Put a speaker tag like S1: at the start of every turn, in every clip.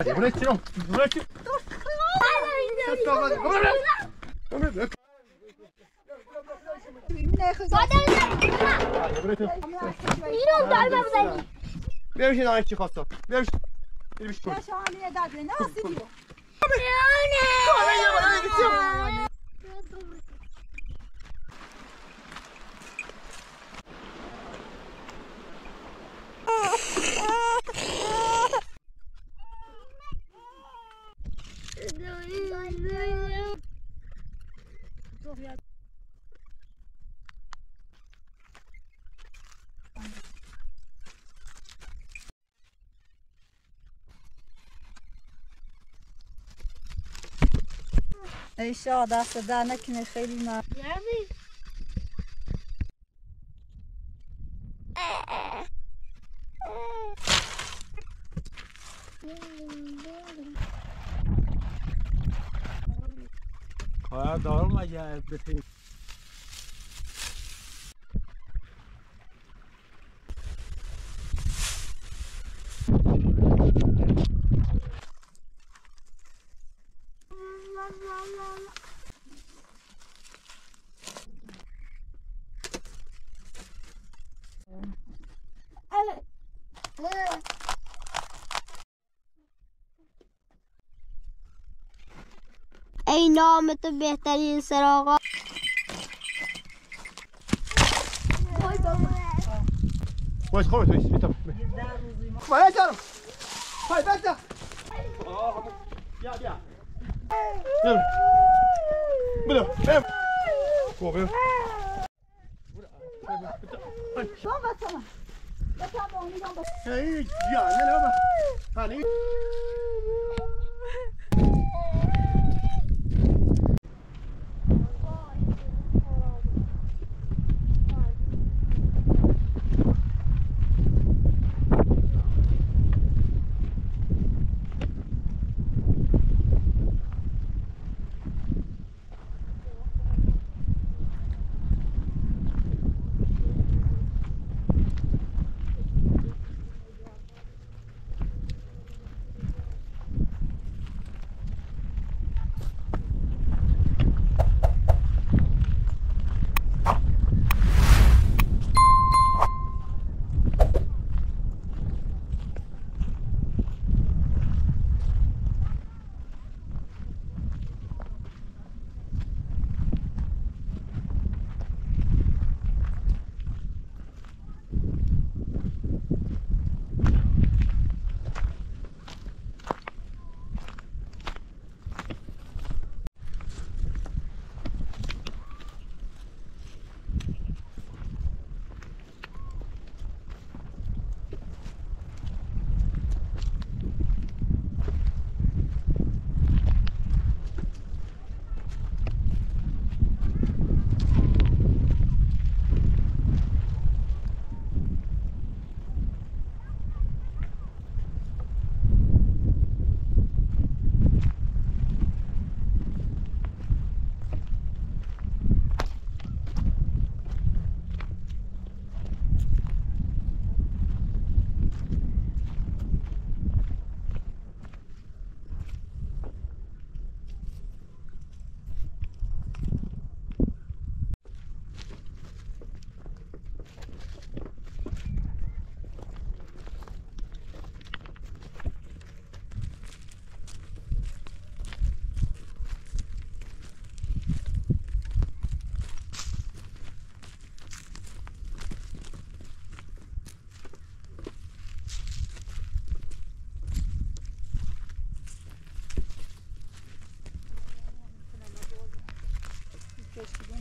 S1: Bırak ya. Bırak
S2: ya. Ver şey
S1: daha çık hasta. Ver şey. Bir şey.
S3: Ya şahane eder beni. Nasıl diyor? Ya ne? Еще, да, сюда
S1: на кинешелина. Я вижу.
S2: dolma ya empecé نامت بهترین سراغا
S1: باش خوبه تویش بیتم باید جانم باید بچه بیا بیا بلو بلو بلو بلو هی بیا نه بابا هانی
S3: کشیدون ما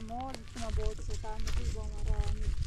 S3: amor de a bozzo, tanto più buona
S4: rami.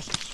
S4: first.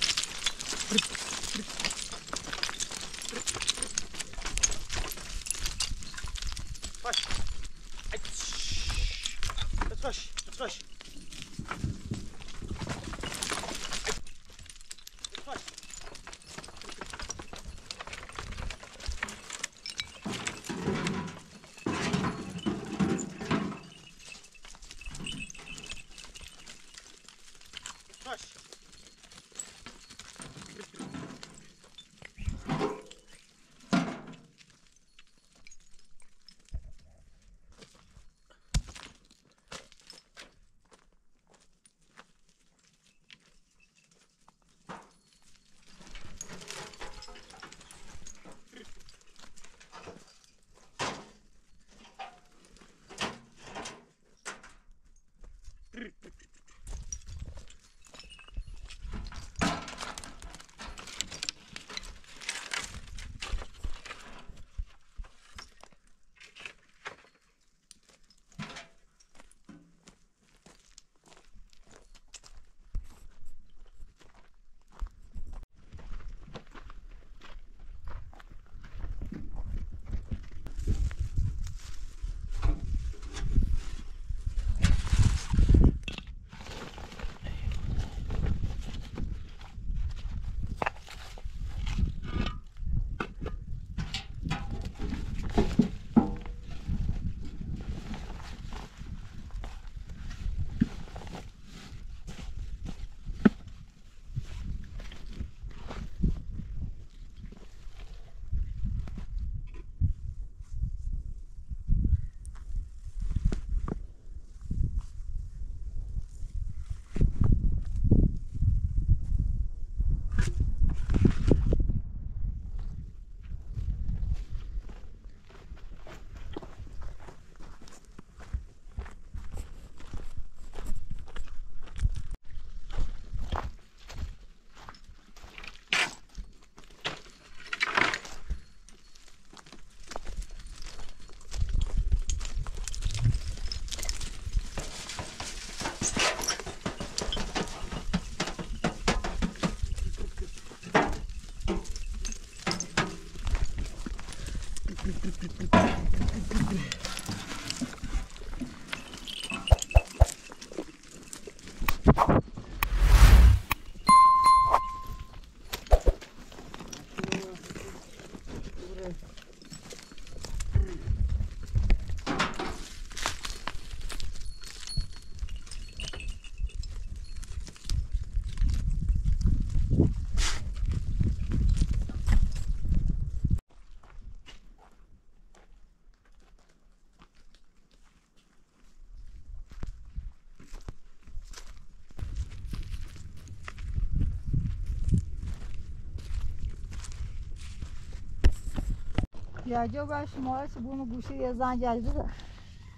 S4: جاجو باش
S3: موش بونو گوشی یزان جاجو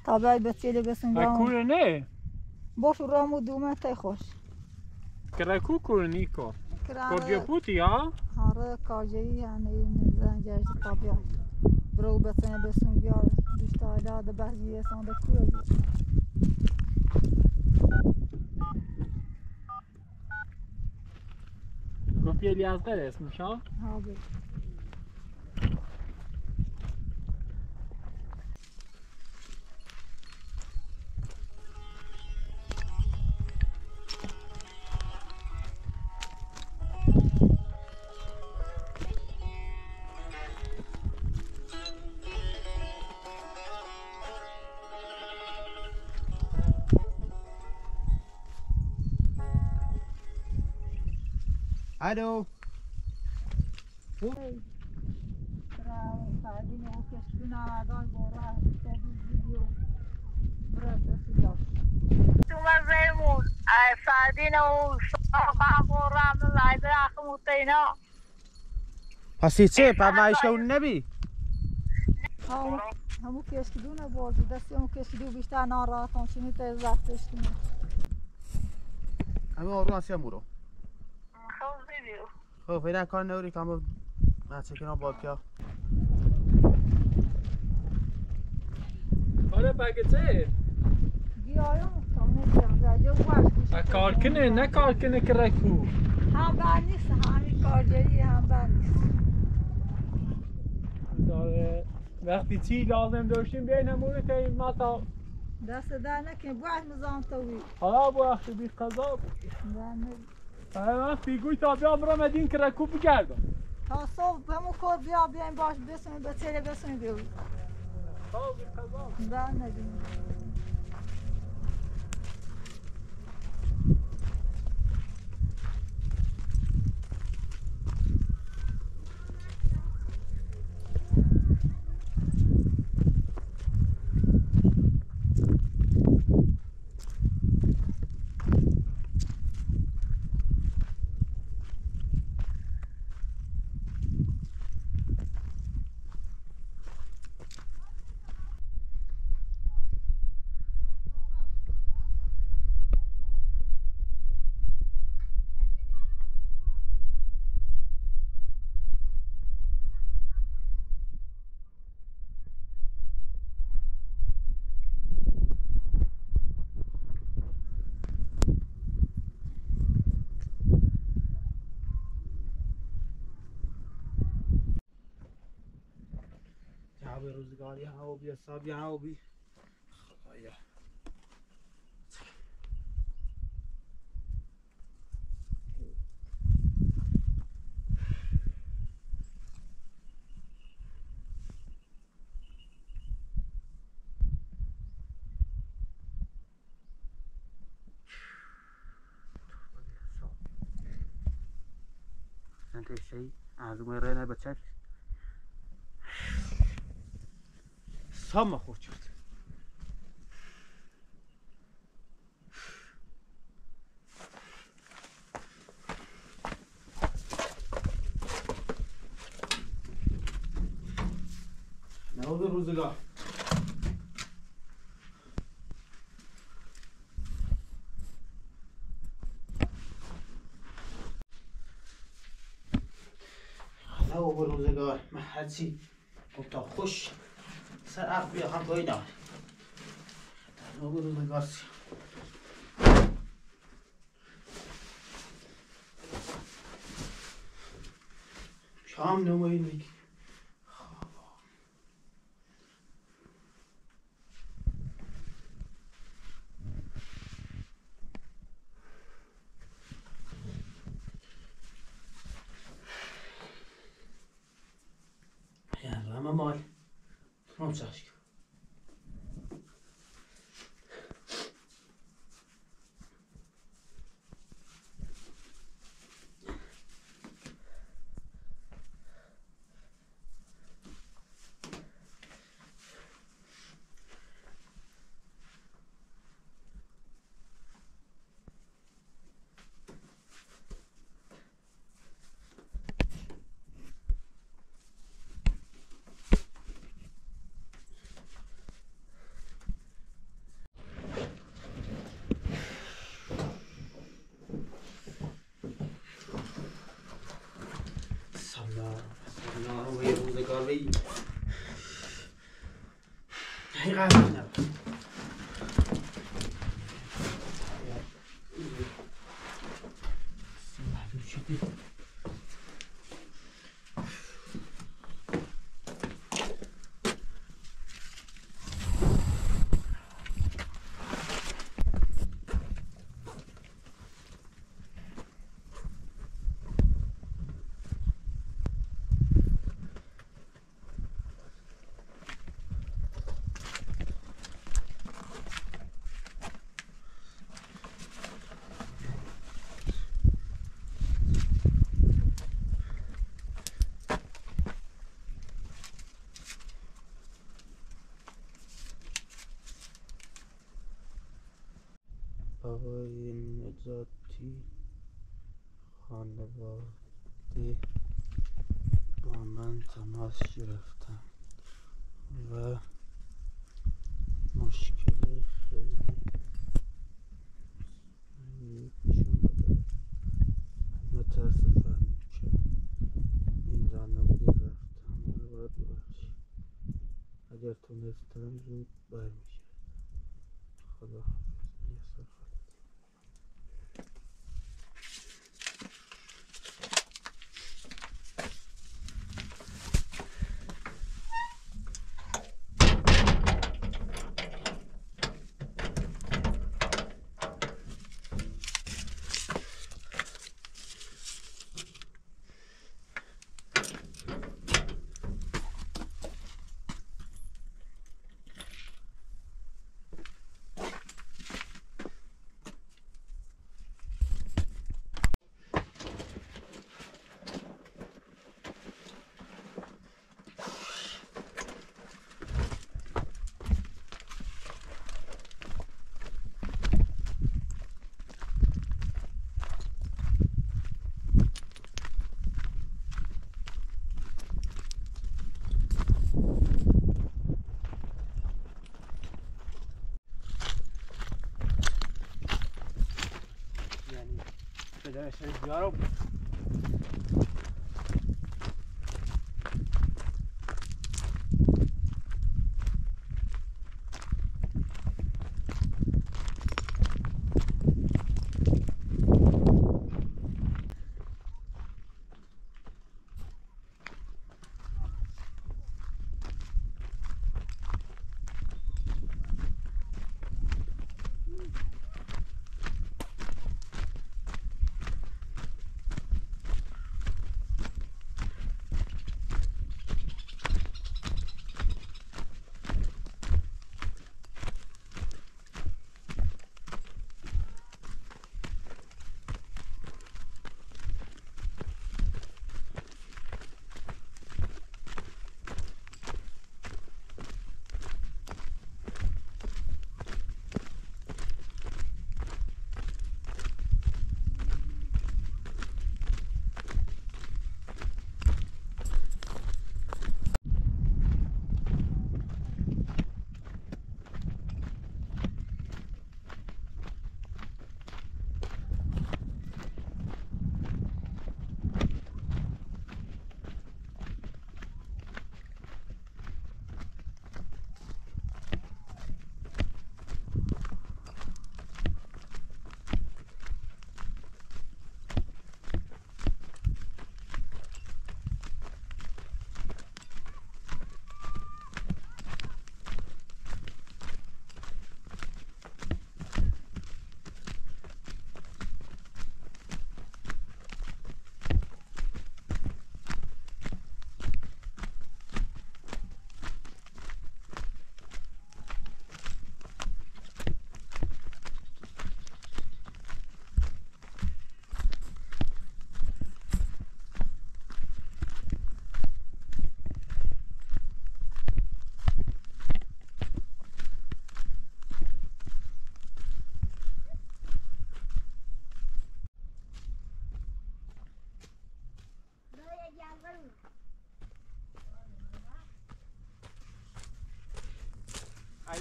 S3: تا باید بسیلی بسیم رام
S5: کور نه؟
S3: باش رامو دومه تای خوش.
S5: کرکو کور نیکو؟ کارجه پوتی ها؟
S3: آره کارجه ای هنه یزان جاجو تا بیا برو بسنه بسن بیا دوشت آلا ده بحجی یسان ده کور
S5: Kopya yazdı resmiş ha.
S3: Abi. Hallo.
S4: Hey.
S3: Toen was mijn moeder, hij zei die nou zo'n
S6: voor ramen wij dragen moeten in haar. Pas
S4: iets hè, pas wij zo'n
S3: nebi. Hij moet eerst doen naar boven, dat hij moet eerst doen, wist hij
S4: naar raad, want ze niet
S6: eens
S4: wachten is te doen. Hij moet eerst doen naar boven.
S5: خب فعلا
S3: کار نوری کامو متشکرم باکیا آره بگته
S5: کار کنه نه کار کنه که رکو
S3: هم بر نیست همین کارگری هم بر نیست.
S5: داره. وقتی چی لازم داشتیم بیاین همونه تا این مطا
S3: دست در نکن باید مزام توی
S5: حالا وقتی بی قضا. بود وقتی گوی تا بیام را مدین کرکو بگردم
S3: تا صبح همون کار بیا بیاین باش بسونی به تیره بسونی بیرون.
S5: تا بی قضا
S3: در ندیم
S4: भी रोजगार यहाँ वो भी असाब यहाँ वो भी
S7: انت شيء عازم وين بتشك
S4: سما خورد شد نعوذ الروزگار نعوذ الروزگار محدسی گفتا خوش Carloida. Tá logo do negócio. Şam ne olayındaki. grave. نجاتی خانواده با من تماس گرفتن و مشکل خیلی متاسفم که اگر تونستم زود خدا arkadaşlar. Ya Rabbi.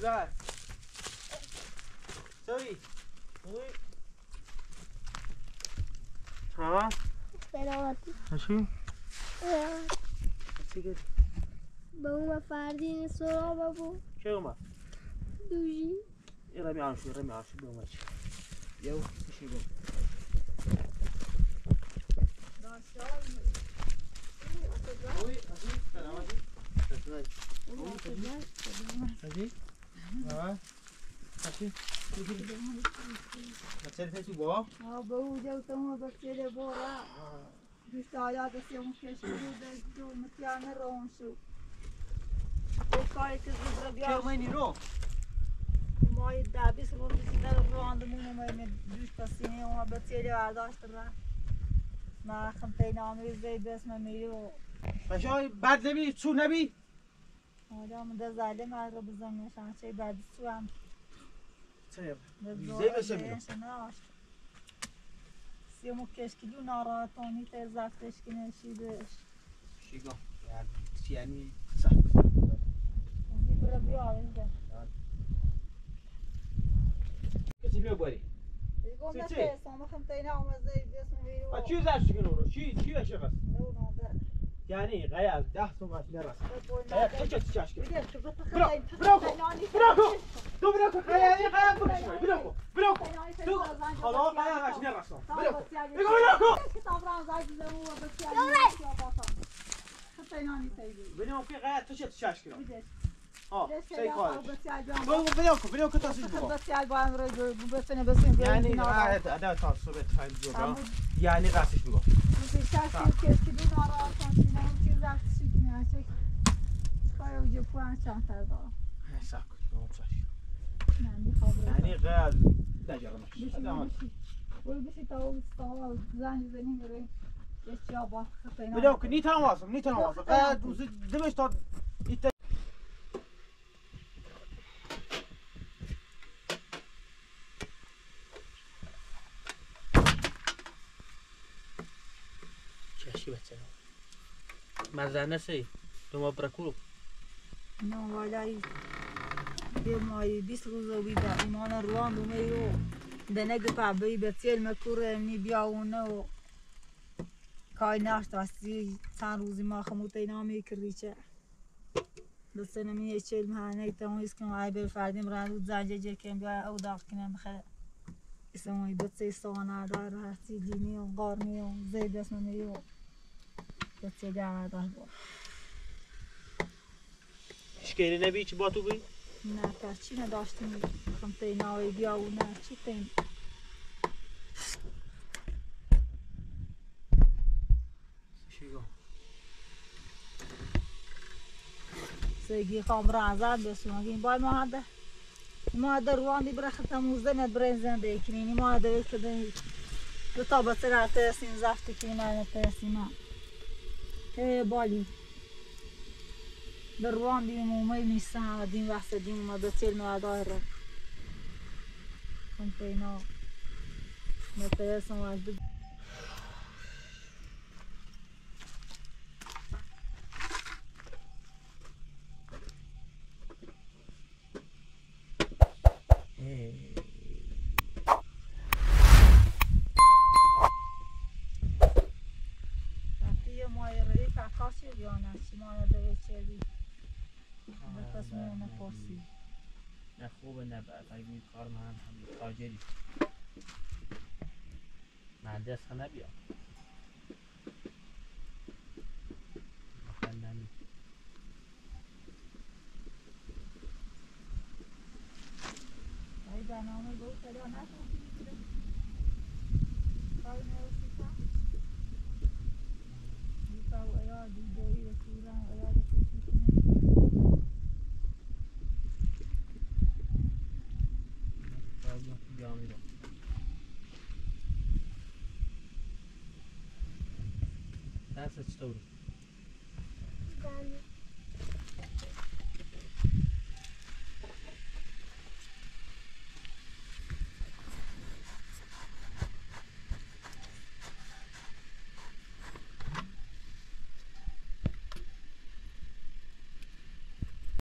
S4: lugar. Sobe. Ui. Espera
S2: lá.
S4: Assim?
S2: É.
S4: Seguir. Bom,
S2: fardine só, babu. Chama. Duji.
S4: Era meu
S2: anjo,
S4: era meu anjo, bom, mas. Eu, chegou. Nossa, olha. Oi, assim, espera, olha. Tá tudo aí. Tá tudo aí.
S3: ها؟ چی؟ بچه رون شو بیار
S4: اومدی رو؟
S3: مای دبیس رو در راندمون اومد دوست پسینی اون برداشت را ما خمتی نامی زی بسم میری و
S4: بد نبی چو نبی؟
S3: شانسی بعد سو هم.
S4: چه؟
S3: ده
S4: زی
S3: زور
S4: بشه
S3: دیش ناش سیمو کشکی دو ناراحتانی ته زفتش که نشیدش
S4: چی؟ گفت؟ یعنی سخت
S3: اونی برا بیارش ده
S4: کسی بیا باری.
S3: دیگه
S4: چی
S3: نه
S4: چی؟
S3: که سامو خمتی نامی زی بسم میری
S4: و
S3: و
S4: چی زرش کنه رو؟ چی چی بشه بس؟
S3: نو ناده
S4: یعنی غیر ده تو باش نرس
S3: به بوی
S4: غیر
S3: ناده
S4: چه چه چش
S3: بگه تو
S4: برو،
S3: بخمتی
S4: برو،
S3: نانی
S4: برو. تو برو کن قیادی قیاد بکش برو کن برو کن تو خدا قیاد هش نرسم برو کن بگو برو کن
S3: کتاب را زاید زمو و بسیار خطینانی سیدی
S4: ببینم که قیاد کیلو
S3: بیدش
S4: ها سی کارش
S3: بسیار جان
S4: برو برو کن برو کن تاسیج بگو
S3: بسیار با هم رو. بسنه بسنه
S4: یعنی قیاد ادا تا صبح تایم جوگا یعنی قصش بگو حساب کن یعنی قیاد نجرمش ادامه برو واسم نیت هم واسم قیاد دمش تا ایت
S7: چشی بچه مزنه سی تو ما برکولو
S3: نه والایی یه مایی بیست روز و بیدا ایمان روان دومه رو دنگ پابی به تیل مکوره امنی بیاونه و کای ناشت واستی چند روزی ما خموت اینا می‌کردی چه دسته نمیه چل مهانه ایتا اون اسکم آی بر فردیم رانو زنجه جه کم بیا او داغ کنم بخیر اسموی بچه سوانا دار هستی جیمی و قارمی و زید اسمی و بچه جانا دار بود
S4: اشکالی نبی چی با تو بی
S3: نه پس چی نداشتیم؟ خم تیناوی بیا و نه چی تین
S4: چی گو
S3: سیگی خام رازاد بسیمگی بای ما هده ما هده روان دی بره ختم موزده ند برین زنده کنینی ما هده وی کده دو تا بسر آته سین زفت کنی ما هده سیما ای بالی در روان دی مومی میستن و دیم وقت دیم ما دو تیل
S7: خوبه نه اگه این کار من هم تاجری. مهندس ها نبیا.
S3: برنامه
S7: گفت نکن. that's a story